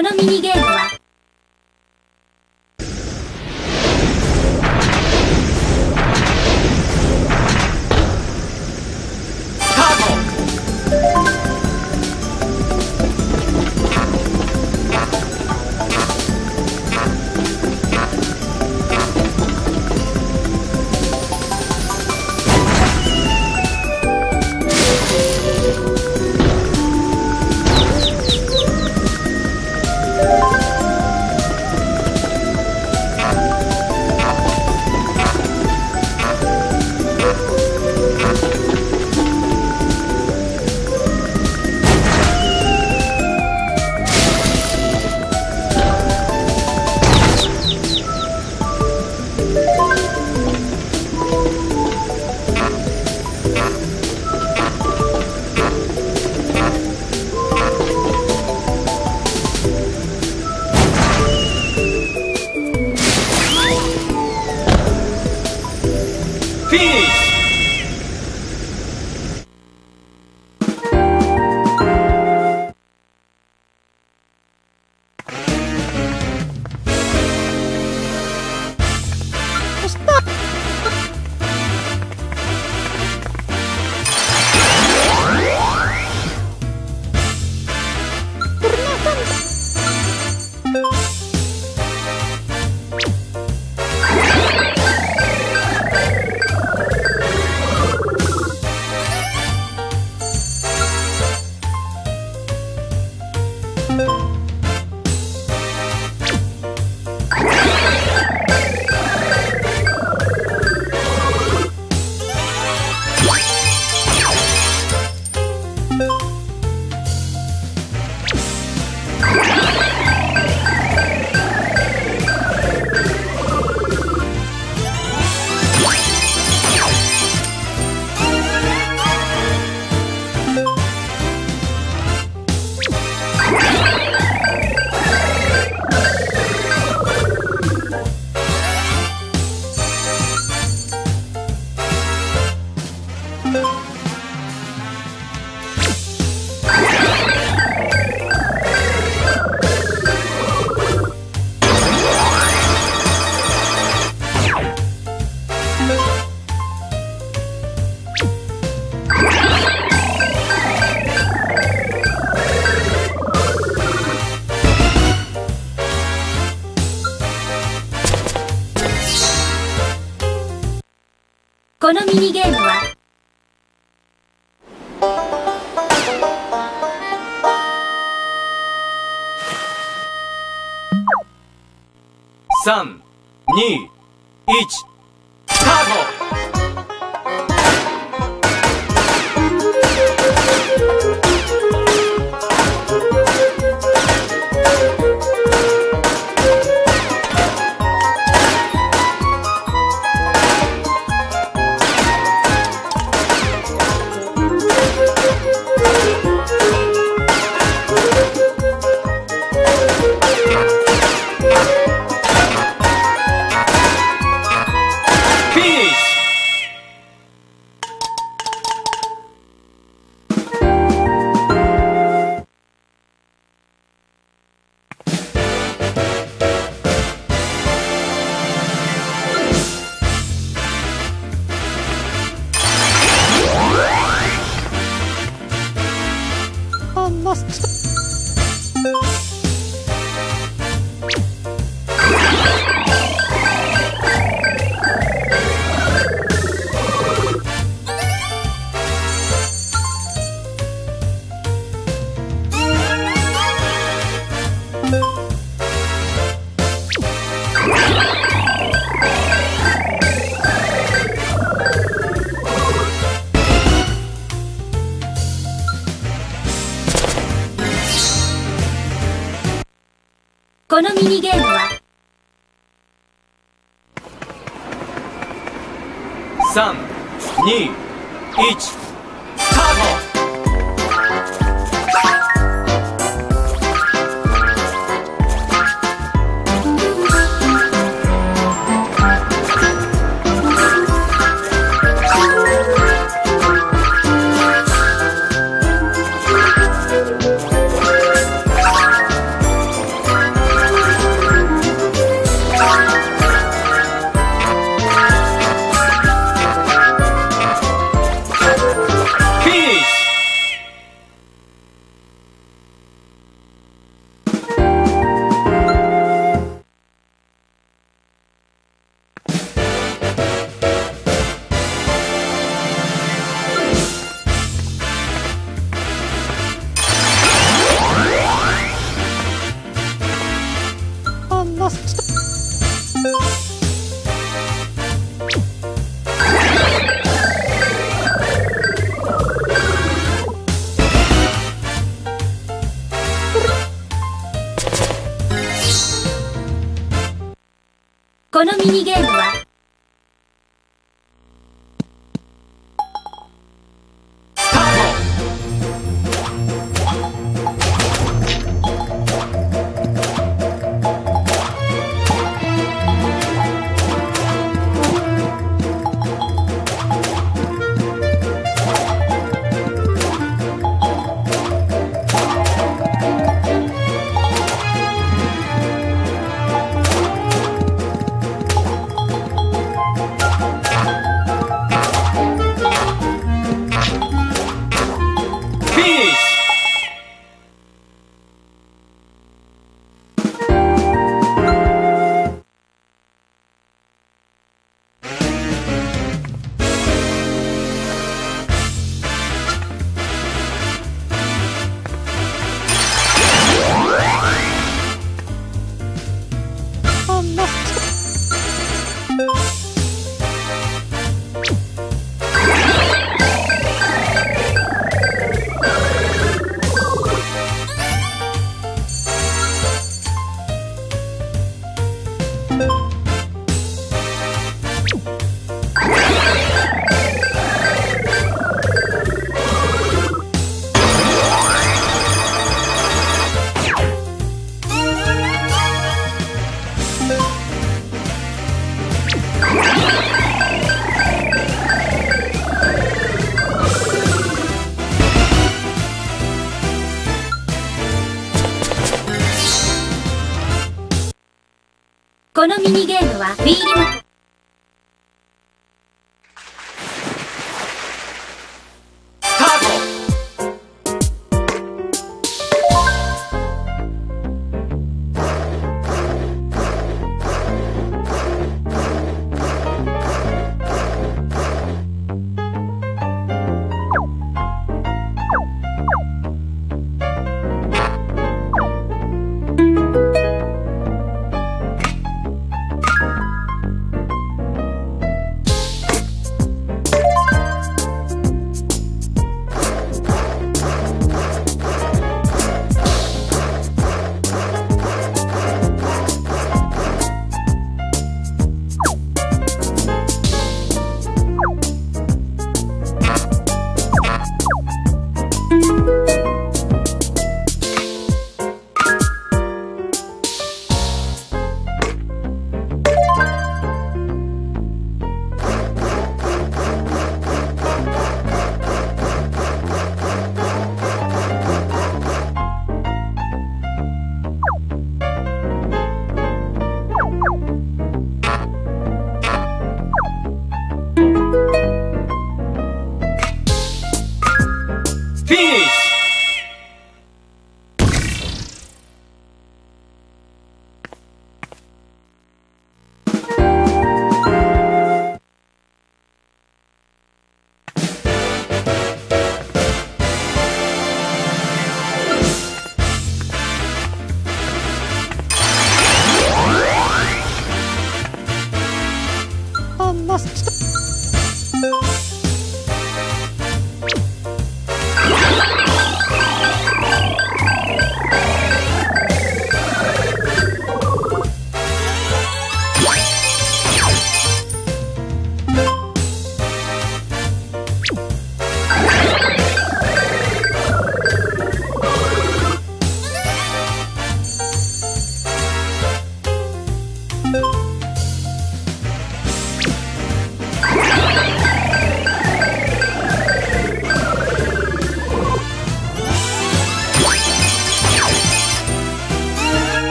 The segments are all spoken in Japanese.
このミニゲーム3、2、1、スタート。each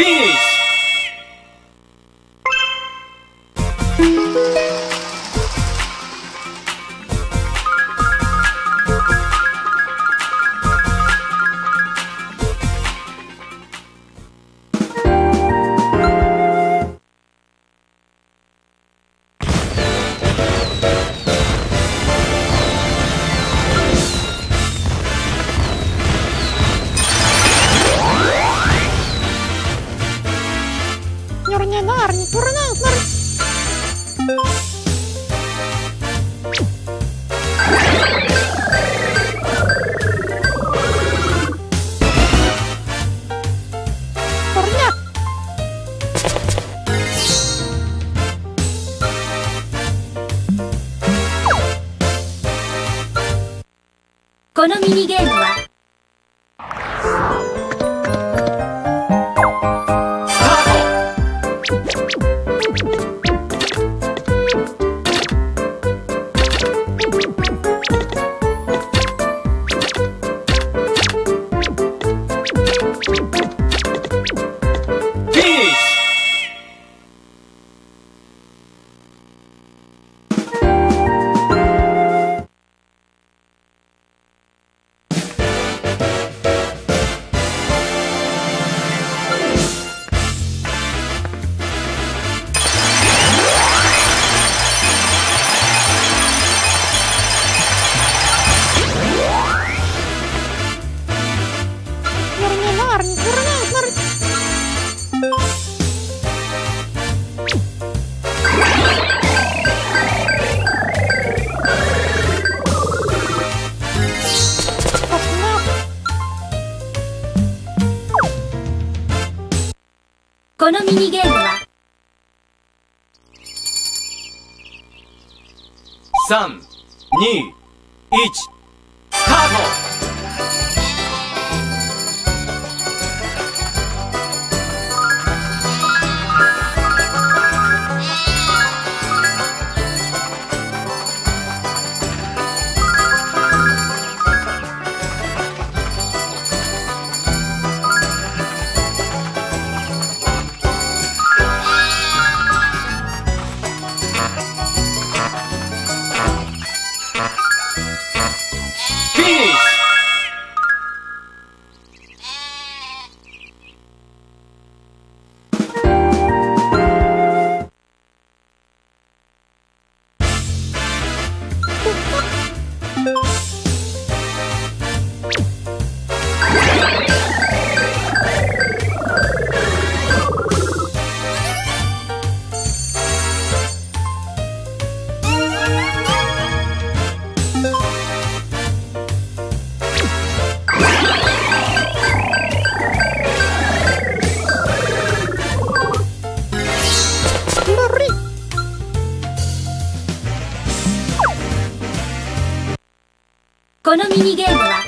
Phoenix! 3、2、ミニゲームは、